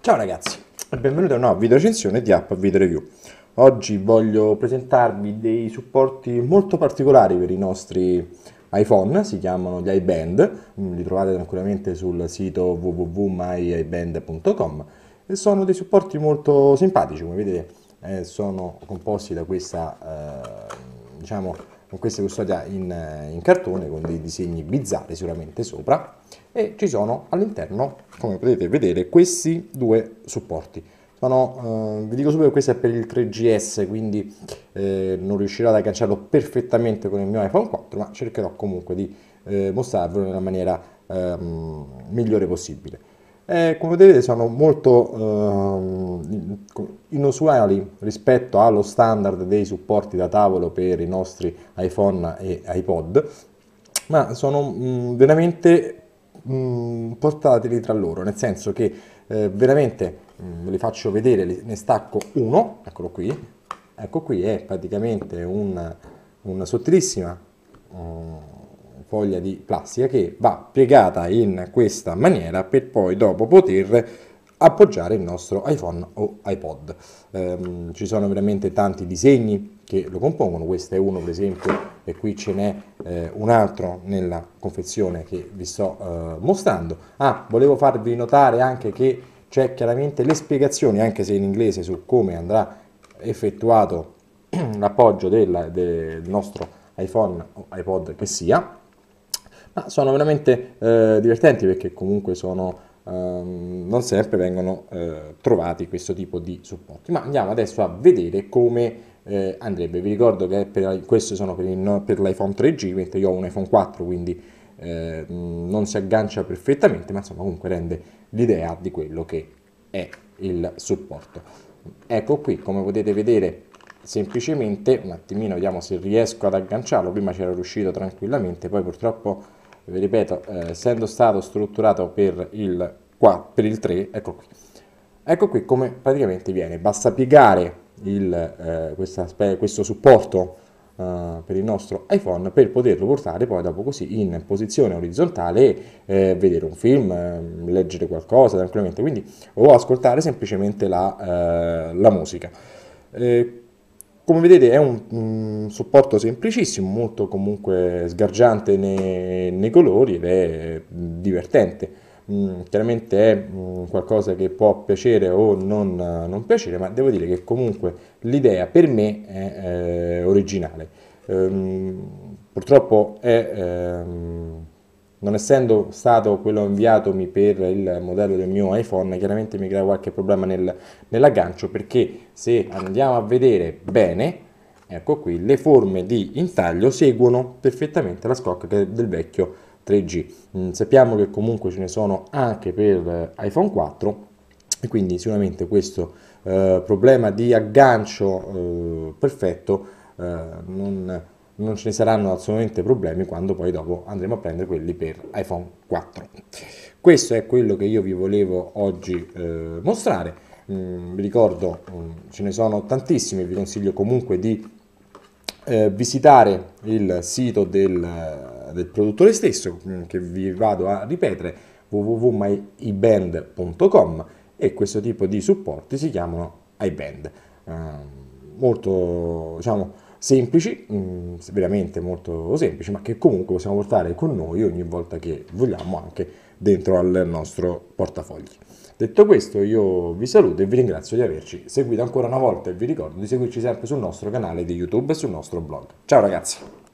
Ciao ragazzi e benvenuti a una nuova video recensione di App Video Review. Oggi voglio presentarvi dei supporti molto particolari per i nostri iPhone, si chiamano gli iBand, li trovate tranquillamente sul sito www.myiband.com e sono dei supporti molto simpatici, come vedete eh, sono composti da questa, eh, diciamo, con questa custodia in, in cartone con dei disegni bizzarri sicuramente sopra e ci sono all'interno, come potete vedere, questi due supporti. Sono, eh, vi dico subito che questo è per il 3GS, quindi eh, non riuscirò ad agganciarlo perfettamente con il mio iPhone 4, ma cercherò comunque di eh, mostrarvelo nella maniera ehm, migliore possibile. Eh, come vedete sono molto eh, inusuali rispetto allo standard dei supporti da tavolo per i nostri iPhone e iPod, ma sono mh, mm, veramente mh, mm, portatili tra loro, nel senso che eh, veramente mh, mm, ve li faccio vedere, ne stacco uno, eccolo qui, ecco qui è praticamente una, una sottilissima foglia di plastica che va piegata in questa maniera per poi dopo poter appoggiare il nostro iPhone o iPod. Um, ci sono veramente tanti disegni che lo compongono, questo è uno per esempio e qui ce n'è eh, un altro nella confezione che vi sto uh, mostrando. Ah, volevo farvi notare anche che c'è chiaramente le spiegazioni, anche se in inglese, su come andrà effettuato l'appoggio del, del nostro iPhone o iPod che sia ma sono veramente eh, divertenti perché comunque sono, ehm, non sempre vengono eh, trovati questo tipo di supporti. Ma andiamo adesso a vedere come eh, andrebbe. Vi ricordo che per, questi sono per, il, per l'iPhone 3G, mentre io ho un iPhone 4, quindi eh, non si aggancia perfettamente, ma insomma comunque rende l'idea di quello che è il supporto. Ecco qui, come potete vedere, semplicemente un attimino vediamo se riesco ad agganciarlo prima c'era riuscito tranquillamente poi purtroppo vi ripeto, eh, essendo stato strutturato per il, qua, per il 3, ecco qui. Ecco qui come praticamente viene, basta piegare il, eh, questa, questo supporto uh, per il nostro iPhone per poterlo portare poi dopo così in posizione orizzontale eh, vedere un film, eh, leggere qualcosa tranquillamente, quindi o ascoltare semplicemente la, eh, la musica. Eh, come vedete è un, un, supporto semplicissimo, molto comunque sgargiante nei, nei colori ed è divertente. Mm, chiaramente è mm, qualcosa che può piacere o non, non, piacere, ma devo dire che comunque l'idea per me è eh, originale. Ehm, purtroppo è... Ehm, non essendo stato quello inviatomi per il modello del mio iPhone, chiaramente mi crea qualche problema nel, nell'aggancio perché se andiamo a vedere bene, ecco qui, le forme di intaglio seguono perfettamente la scocca del vecchio 3G. Mm, sappiamo che comunque ce ne sono anche per iPhone 4 e quindi sicuramente questo eh, problema di aggancio eh, perfetto eh, non non ce ne saranno assolutamente problemi quando poi dopo andremo a prendere quelli per iPhone 4. Questo è quello che io vi volevo oggi eh, mostrare. Mm, vi ricordo, mm, ce ne sono tantissimi, vi consiglio comunque di eh, visitare il sito del, del, produttore stesso, mm, che vi vado a ripetere, www.myiband.com e questo tipo di supporti si chiamano iBand. Eh, molto, diciamo, semplici, mh, mm, veramente molto semplici, ma che comunque possiamo portare con noi ogni volta che vogliamo anche dentro al nostro portafogli. Detto questo io vi saluto e vi ringrazio di averci seguito ancora una volta e vi ricordo di seguirci sempre sul nostro canale di YouTube e sul nostro blog. Ciao ragazzi!